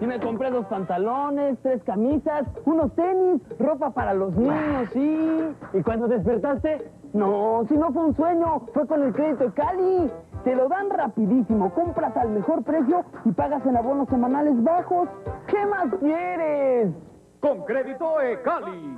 Y me compré dos pantalones, tres camisas, unos tenis, ropa para los niños, sí. ¿Y cuando despertaste? No, si no fue un sueño, fue con el crédito de Cali. Te lo dan rapidísimo, compras al mejor precio y pagas en abonos semanales bajos. ¿Qué más quieres? Con crédito E Cali.